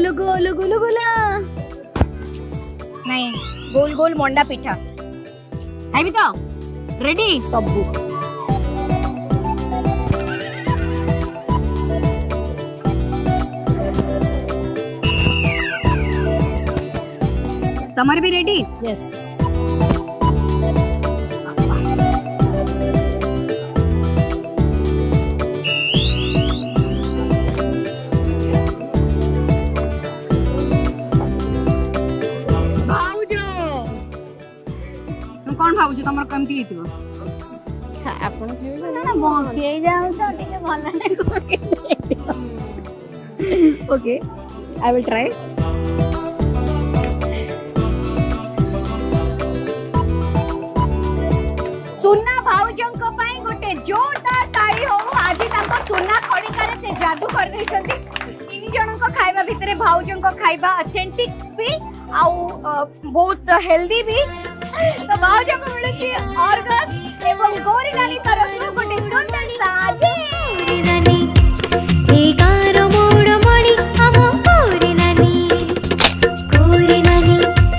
गोलू गोलू गोलू गोला नहीं गोल गोल मोंडा पिठा है भी तो रेडी सबू तमर भी रेडी यस yes. କଣ ଭାବୁଛୁ ତମର କେମିତି ହେଇଥିବ ଆପଣ ବଙ୍କେଇ ଯାଉଛ ଟିକେ ଭଲ ଓକେ ଆଇ ୱିଲ୍ ଟ୍ରାଏ ସୁନା ଭାଉଜଙ୍କ ପାଇଁ ଗୋଟେ ଜୋରଦାର ତାଳି ହଉ ଆଜି ତାଙ୍କ ସୁନା ଖଡିକାରେ ସେ ଯାଦୁ କରିଦେଇଛନ୍ତି ତିନି ଜଣଙ୍କ ଖାଇବା ଭିତରେ ଭାଉଜଙ୍କ ଖାଇବା ଅଥେଣ୍ଟିକ ବି ଆଉ ବହୁତ ହେଲ୍ଦି ବି दबाव जो कम्युनिटी ऑर्गस एवं गोरिलानी पर